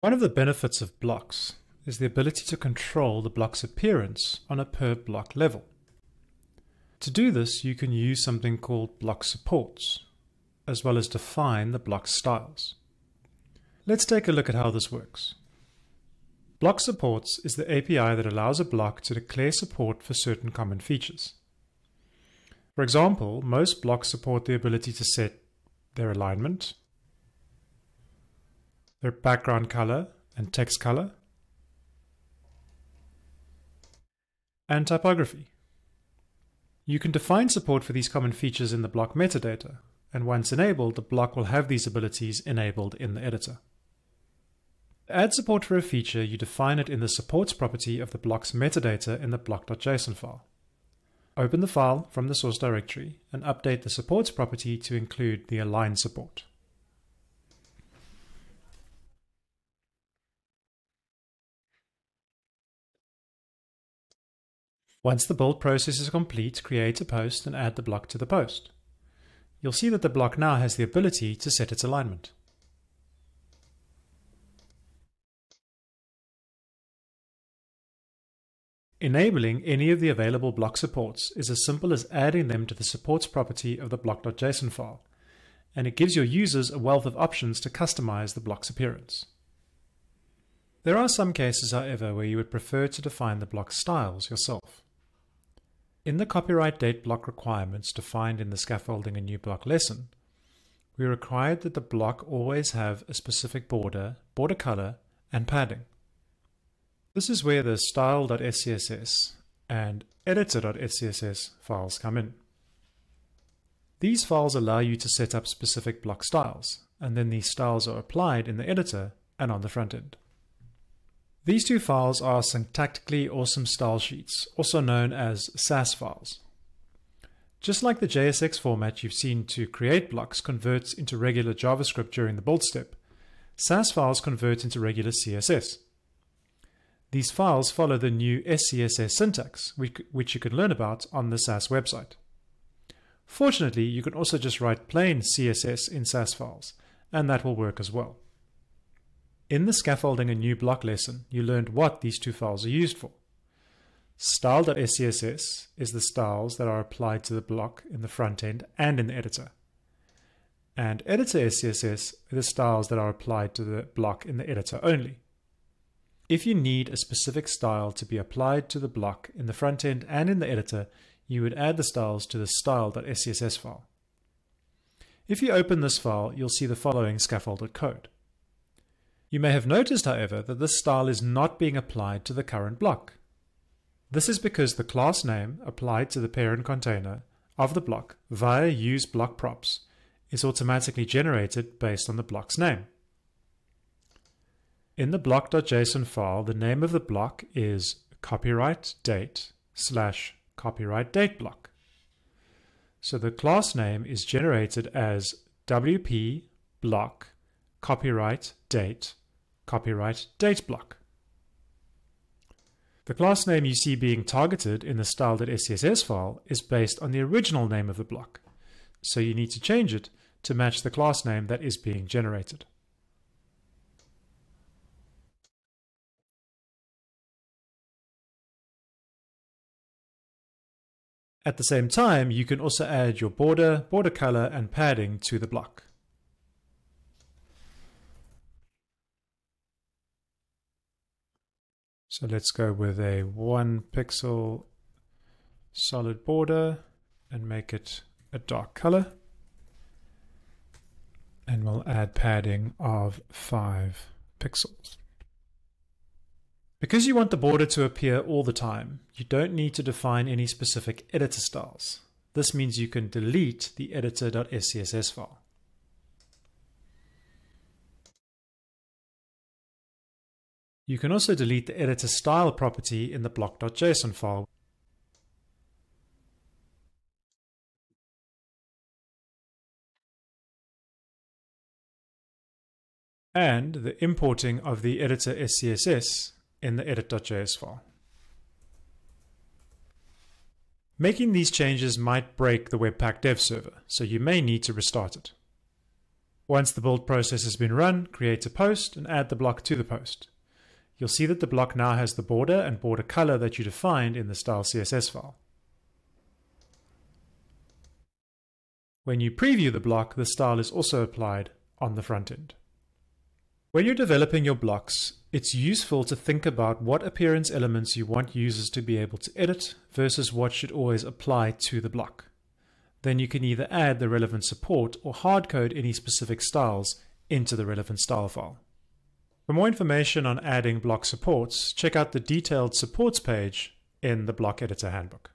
One of the benefits of blocks is the ability to control the block's appearance on a per block level. To do this, you can use something called block supports, as well as define the block styles. Let's take a look at how this works. Block supports is the API that allows a block to declare support for certain common features. For example, most blocks support the ability to set their alignment, their background color and text color, and typography. You can define support for these common features in the block metadata, and once enabled, the block will have these abilities enabled in the editor. To add support for a feature, you define it in the supports property of the block's metadata in the block.json file. Open the file from the source directory and update the supports property to include the align support. Once the build process is complete, create a post and add the block to the post. You'll see that the block now has the ability to set its alignment. Enabling any of the available block supports is as simple as adding them to the supports property of the block.json file, and it gives your users a wealth of options to customize the block's appearance. There are some cases, however, where you would prefer to define the block styles yourself. In the copyright date block requirements defined in the scaffolding a new block lesson, we required that the block always have a specific border, border color, and padding. This is where the style.scss and editor.scss files come in. These files allow you to set up specific block styles, and then these styles are applied in the editor and on the front end. These two files are syntactically awesome style sheets, also known as Sass files. Just like the JSX format you've seen to create blocks converts into regular JavaScript during the build step, Sass files convert into regular CSS. These files follow the new SCSS syntax, which you can learn about on the Sass website. Fortunately, you can also just write plain CSS in Sass files, and that will work as well. In the scaffolding a new block lesson, you learned what these two files are used for. Style.scss is the styles that are applied to the block in the front end and in the editor. And editor.scss are the styles that are applied to the block in the editor only. If you need a specific style to be applied to the block in the front end and in the editor, you would add the styles to the style.scss file. If you open this file, you'll see the following scaffolded code. You may have noticed, however, that this style is not being applied to the current block. This is because the class name applied to the parent container of the block via use block props is automatically generated based on the block's name. In the block.json file, the name of the block is copyright date slash copyright date block. So the class name is generated as WP block copyright date copyright date block. The class name you see being targeted in the style.scss file is based on the original name of the block, so you need to change it to match the class name that is being generated. At the same time, you can also add your border, border color, and padding to the block. So let's go with a one pixel solid border and make it a dark color. And we'll add padding of five pixels. Because you want the border to appear all the time, you don't need to define any specific editor styles. This means you can delete the editor.scss file. You can also delete the editor style property in the block.json file. and the importing of the editor SCSS in the edit.js file. Making these changes might break the Webpack dev server, so you may need to restart it. Once the build process has been run, create a post and add the block to the post. You'll see that the block now has the border and border color that you defined in the style CSS file. When you preview the block, the style is also applied on the front end. When you're developing your blocks, it's useful to think about what appearance elements you want users to be able to edit versus what should always apply to the block. Then you can either add the relevant support or hardcode any specific styles into the relevant style file. For more information on adding block supports, check out the detailed supports page in the Block Editor Handbook.